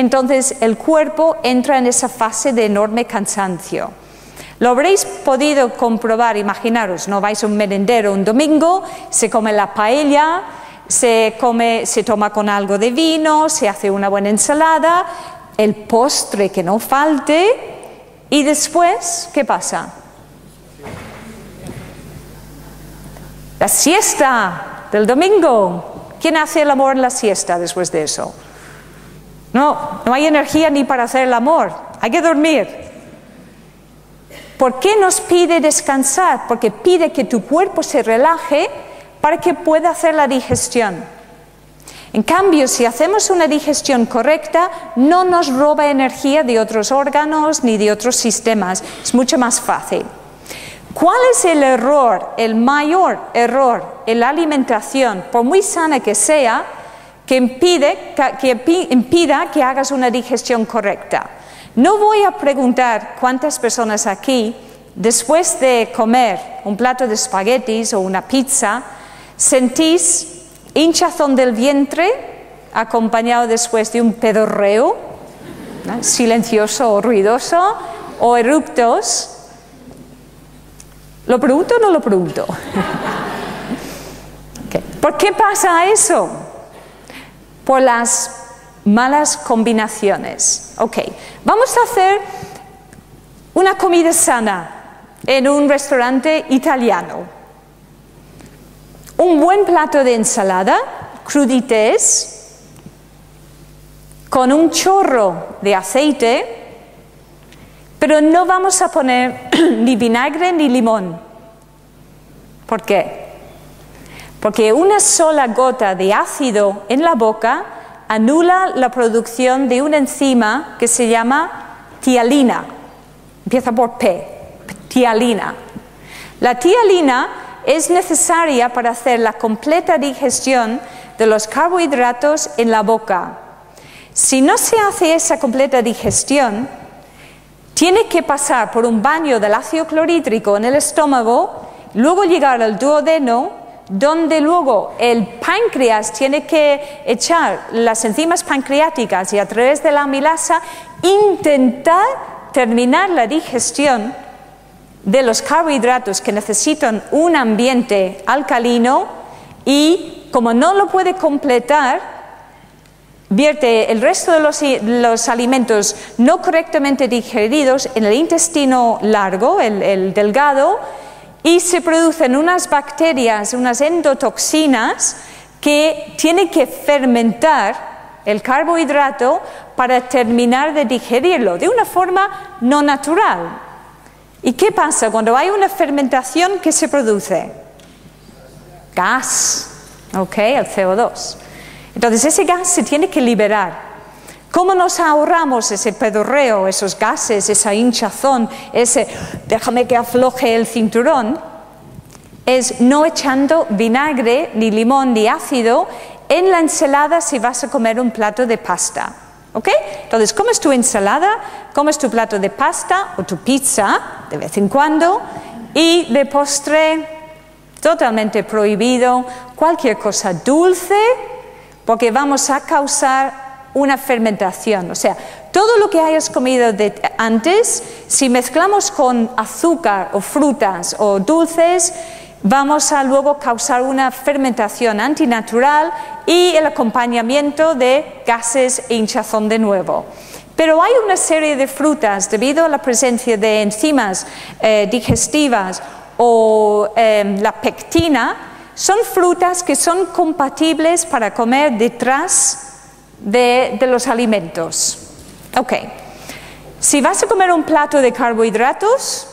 entonces el cuerpo entra en esa fase de enorme cansancio. Lo habréis podido comprobar, imaginaros, no vais a un merendero un domingo, se come la paella, se, come, se toma con algo de vino, se hace una buena ensalada, el postre que no falte, y después, ¿qué pasa? La siesta del domingo. ¿Quién hace el amor en la siesta después de eso? No, no hay energía ni para hacer el amor. Hay que dormir. ¿Por qué nos pide descansar? Porque pide que tu cuerpo se relaje para que pueda hacer la digestión. En cambio, si hacemos una digestión correcta, no nos roba energía de otros órganos ni de otros sistemas. Es mucho más fácil. ¿Cuál es el error, el mayor error en la alimentación, por muy sana que sea, que, impide, que impida que hagas una digestión correcta? No voy a preguntar cuántas personas aquí, después de comer un plato de espaguetis o una pizza, sentís hinchazón del vientre acompañado después de un pedorreo, silencioso o ruidoso, o eruptos ¿Lo pregunto o no lo pregunto? ¿Por qué pasa eso? Por las malas combinaciones. Ok, vamos a hacer una comida sana en un restaurante italiano. Un buen plato de ensalada, crudités, con un chorro de aceite, pero no vamos a poner ni vinagre ni limón. ¿Por qué? Porque una sola gota de ácido en la boca anula la producción de una enzima que se llama tialina. Empieza por P, tialina. La tialina es necesaria para hacer la completa digestión de los carbohidratos en la boca. Si no se hace esa completa digestión, tiene que pasar por un baño del ácido clorhídrico en el estómago, luego llegar al duodeno, donde luego el páncreas tiene que echar las enzimas pancreáticas y a través de la amilasa intentar terminar la digestión de los carbohidratos que necesitan un ambiente alcalino y como no lo puede completar, vierte el resto de los, alimentos no correctamente digeridos en el intestino largo, el, delgado, y se producen unas bacterias, unas endotoxinas que tienen que fermentar el carbohidrato para terminar de digerirlo de una forma no natural. ¿Y qué pasa cuando hay una fermentación que se produce? Gas, ¿ok? El CO2. Entonces ese gas se tiene que liberar. ¿Cómo nos ahorramos ese pedorreo, esos gases, esa hinchazón, ese déjame que afloje el cinturón? Es no echando vinagre, ni limón, ni ácido en la ensalada si vas a comer un plato de pasta. ¿Ok? Entonces, comes tu ensalada, comes tu plato de pasta o tu pizza de vez en cuando y de postre totalmente prohibido cualquier cosa dulce porque vamos a causar una fermentación. O sea, todo lo que hayas comido antes, si mezclamos con azúcar o frutas o dulces, vamos a luego causar una fermentación antinatural y el acompañamiento de gases e hinchazón de nuevo. Pero hay una serie de frutas, debido a la presencia de enzimas eh, digestivas o em, la pectina, son frutas que son compatibles para comer detrás de, los alimentos. Ok, si vas a comer un plato de carbohidratos,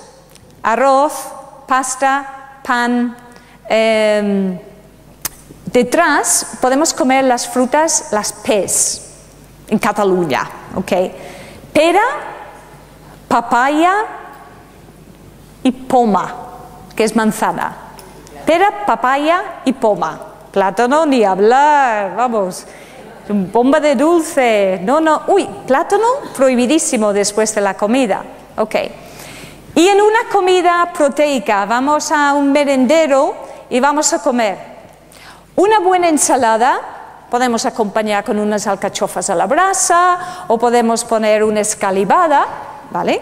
arroz, pasta, pan, em, detrás podemos comer las frutas, las pes, en Cataluña, ok. Pera, papaya y poma, que es manzana pera, papaya y poma. Plátano ni hablar, vamos. Bomba de dulce. No, no. Uy, plátano prohibidísimo después de la comida. Ok. Y en una comida proteica vamos a un merendero y vamos a comer una buena ensalada Podemos acompañar con unas alcachofas a la brasa o podemos poner una escalivada, ¿vale?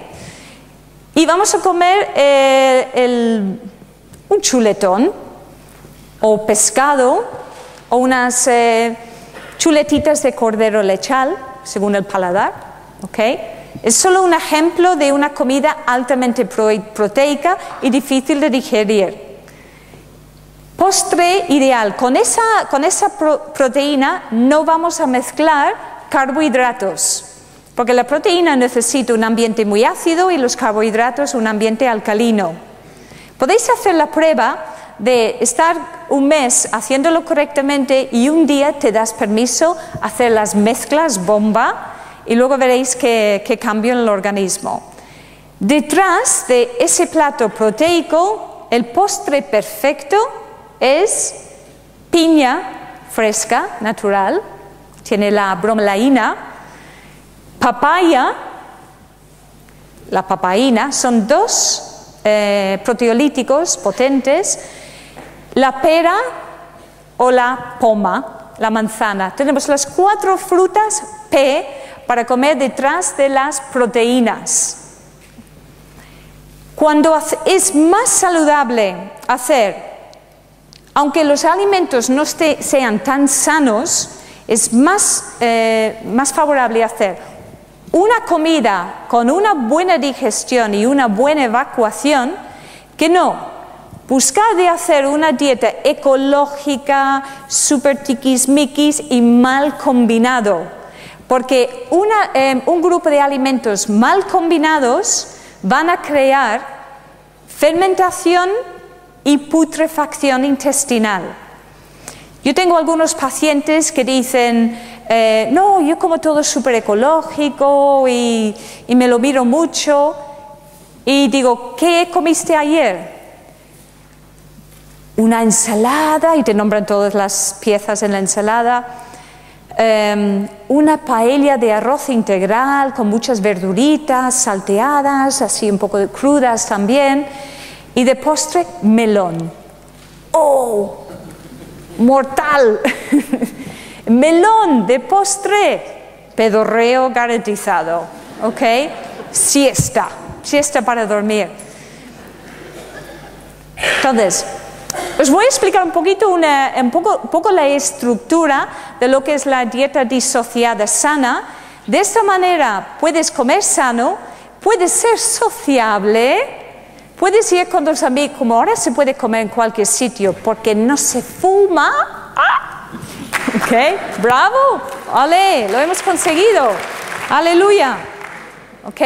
Y vamos a comer eh, un chuletón o pescado o unas eh, chuletitas de cordero lechal, según el paladar, ¿ok? Es solo un ejemplo de una comida altamente proteica y difícil de digerir. Postre ideal. Con esa, con esa proteína no vamos a mezclar carbohidratos, porque la proteína necesita un ambiente muy ácido y los carbohidratos un ambiente alcalino. Podéis hacer la prueba de estar un mes haciéndolo correctamente y un día te das permiso hacer las mezclas bomba y luego veréis que, que cambio en el organismo. Detrás de ese plato proteico, el postre perfecto es piña fresca, natural, tiene la bromelaína, papaya, la papaína, son dos eh, proteolíticos potentes, la pera o la poma, la manzana. Tenemos las cuatro frutas P para comer detrás de las proteínas. Cuando es más saludable hacer aunque los alimentos no sean tan sanos, es eh, más, favorable hacer una comida con una buena digestión y una buena evacuación que no buscar de hacer una dieta ecológica, super tiquismiquis y mal combinado. Porque eh, un grupo de alimentos mal combinados van a crear fermentación y putrefacción intestinal. Yo tengo algunos pacientes que dicen, eh, no, yo como todo súper ecológico y, y me lo miro mucho. Y digo, ¿qué comiste ayer? Una ensalada, y te nombran todas las piezas en la ensalada. Em, una paella de arroz integral con muchas verduritas salteadas, así un poco crudas también. Y de postre, melón. ¡Oh! Mortal. melón de postre, pedorreo garantizado. ¿Ok? Siesta. Siesta para dormir. Entonces, os voy a explicar un poquito un poco, la estructura de lo que es la dieta disociada sana. De esta manera puedes comer sano, puedes ser sociable, Puedes ir con los amigos, como ahora se puede comer en cualquier sitio porque no se fuma. ¡Ah! ¿Ok? ¡Bravo! ¡Ale! Lo hemos conseguido. ¡Aleluya! ¿Ok?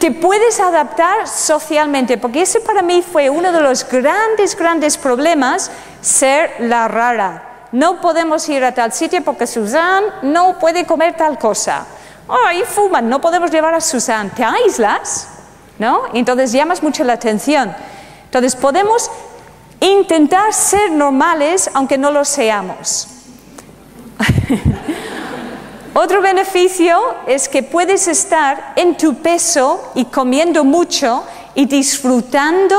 Te puedes adaptar socialmente, porque ese para mí fue uno de los grandes, grandes problemas, ser la rara. No podemos ir a tal sitio porque Susan no puede comer tal cosa. Ahí fuman, no podemos llevar a Susan. ¿Te aíslas? ¿no? Entonces llamas mucho la atención. Entonces podemos intentar ser normales aunque no lo seamos. Otro beneficio es que puedes estar en tu peso y comiendo mucho y disfrutando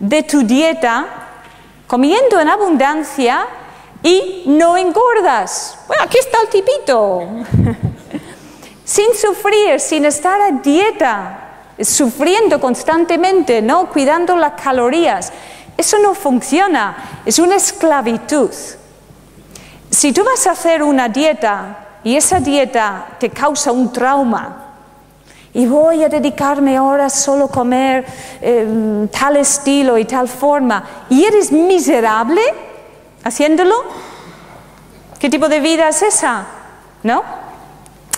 de tu dieta, comiendo en abundancia y no engordas. Bueno, aquí está el tipito. sin sufrir, sin estar a dieta, sufriendo constantemente, ¿no? cuidando las calorías. Eso no funciona, es una esclavitud. Si tú vas a hacer una dieta y esa dieta te causa un trauma, y voy a dedicarme ahora solo a comer em, tal estilo y tal forma, y eres miserable haciéndolo, ¿qué tipo de vida es esa? ¿No?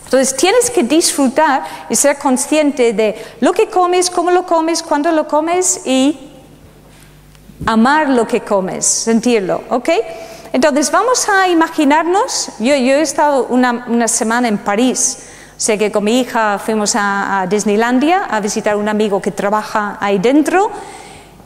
Entonces tienes que disfrutar y ser consciente de lo que comes, cómo lo comes, cuándo lo comes y amar lo que comes, sentirlo, ¿ok? Entonces vamos a imaginarnos, yo, he estado una, semana en París, sé que con mi hija fuimos a, Disneylandia a visitar a un amigo que trabaja ahí dentro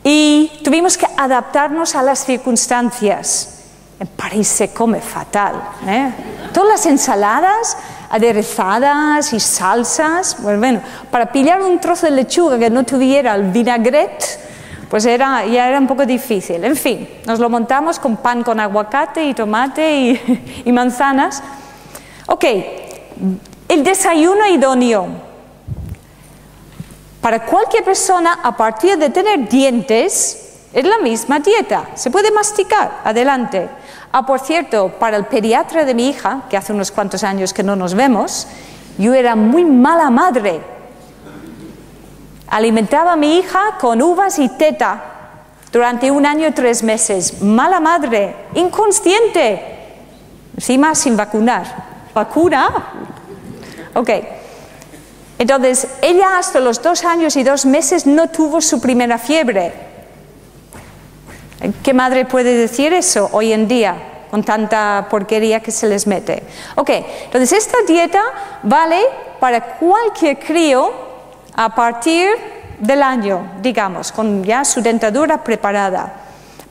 y tuvimos que adaptarnos a las circunstancias. En París se come fatal. ¿eh? Todas las ensaladas aderezadas y salsas. Pues bueno, para pillar un trozo de lechuga que no tuviera el vinagret, pues era, ya era un poco difícil. En fin, nos lo montamos con pan con aguacate y tomate y, manzanas. Ok, el desayuno idóneo. Para cualquier persona, a partir de tener dientes, es la misma dieta. Se puede masticar. Adelante. Ah, por cierto, para el pediatra de mi hija, que hace unos cuantos años que no nos vemos, yo era muy mala madre. Alimentaba a mi hija con uvas y teta durante un año y tres meses. Mala madre, inconsciente, encima sin vacunar. ¿Vacuna? Ok. Entonces, ella hasta los dos años y dos meses no tuvo su primera fiebre. ¿Qué madre puede decir eso hoy en día con tanta porquería que se les mete? Ok, entonces esta dieta vale para cualquier crío a partir del año, digamos, con ya su dentadura preparada.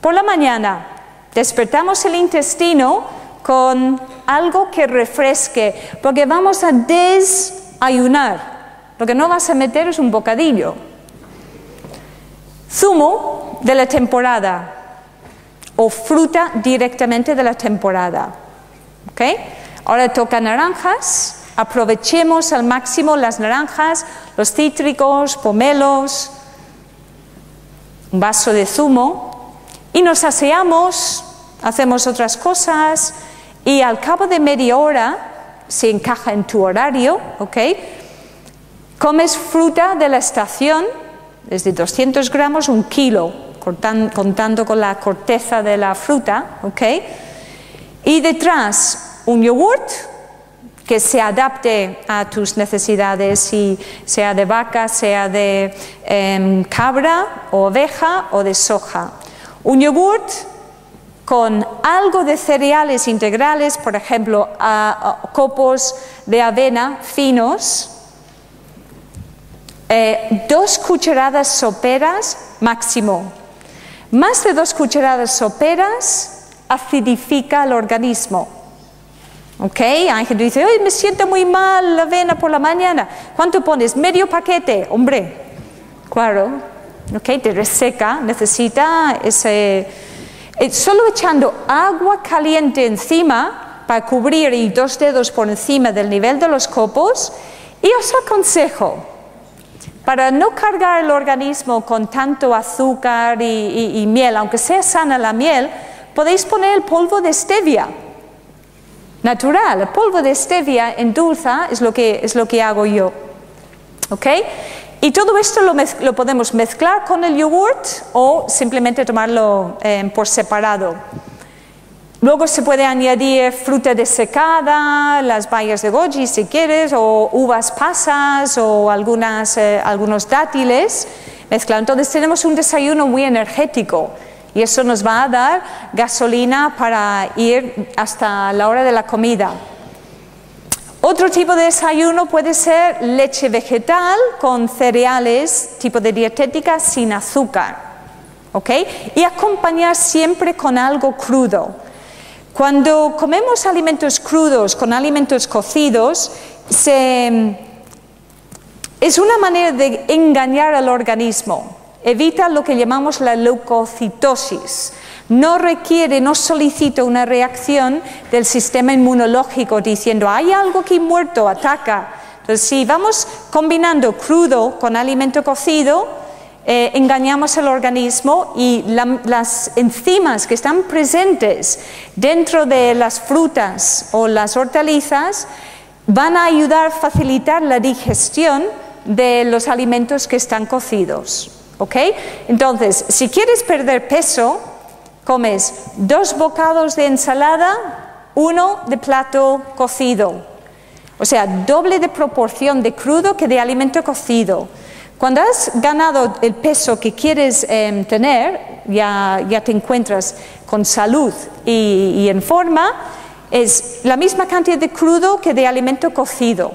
Por la mañana despertamos el intestino con algo que refresque, porque vamos a desayunar. Lo que no vas a meter es un bocadillo. Zumo de la temporada, o fruta directamente de la temporada. Ahora toca naranjas, aprovechemos al máximo las naranjas, los cítricos, pomelos, un vaso de zumo y nos aseamos, hacemos otras cosas y al cabo de media hora, se encaja en tu horario, ¿ok? Comes fruta de la estación, desde 200 gramos, un kilo, contando con la corteza de la fruta, ¿ok? Y detrás un yogurt que se adapte a tus necesidades, sea de vaca, sea de em, cabra oveja o de soja. Un yogurt con algo de cereales integrales, por ejemplo, copos de avena finos, eh, dos cucharadas soperas máximo más de dos cucharadas soperas acidifica el organismo. ¿Ok? Que dice, Ay, me siento muy mal la avena por la mañana. ¿Cuánto pones? Medio paquete, hombre. Claro. ¿Ok? Te reseca, necesita ese... Eh, solo echando agua caliente encima para cubrir y dos dedos por encima del nivel de los copos. Y os aconsejo, para no cargar el organismo con tanto azúcar y, miel, aunque sea sana la miel, podéis poner el polvo de stevia. Natural, el polvo de stevia endulza es lo que, es lo que hago yo. ¿Ok? Y todo esto lo, podemos mezclar con el yogurt o simplemente tomarlo eh, por separado. Luego se puede añadir fruta desecada, las bayas de goji si quieres, o uvas pasas o eh, algunos dátiles mezclados. Entonces tenemos un desayuno muy energético y eso nos va a dar gasolina para ir hasta la hora de la comida. Otro tipo de desayuno puede ser leche vegetal con cereales, tipo de dietética sin azúcar. ¿ok? Y acompañar siempre con algo crudo. Cuando comemos alimentos crudos con alimentos cocidos, es una manera de engañar al organismo. Evita lo que llamamos la leucocitosis. No requiere, no solicita una reacción del sistema inmunológico diciendo hay algo aquí muerto, ataca. Entonces, si vamos combinando crudo con alimento cocido, eh, engañamos al organismo y las enzimas que están presentes dentro de las frutas o las hortalizas van a ayudar a facilitar la digestión de los alimentos que están cocidos. ¿Ok? Entonces, si quieres perder peso, comes dos bocados de ensalada, uno de plato cocido. O sea, doble de proporción de crudo que de alimento cocido. Cuando has ganado el peso que quieres em, tener, ya, ya, te encuentras con salud y, en forma, es la misma cantidad de crudo que de alimento cocido.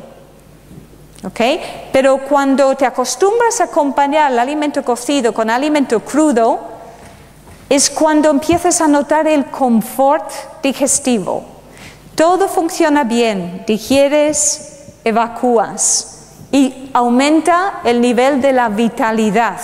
¿Okay? Pero cuando te acostumbras a acompañar el alimento cocido con alimento crudo, es cuando empiezas a notar el confort digestivo. Todo funciona bien, digieres, evacúas y aumenta el nivel de la vitalidad.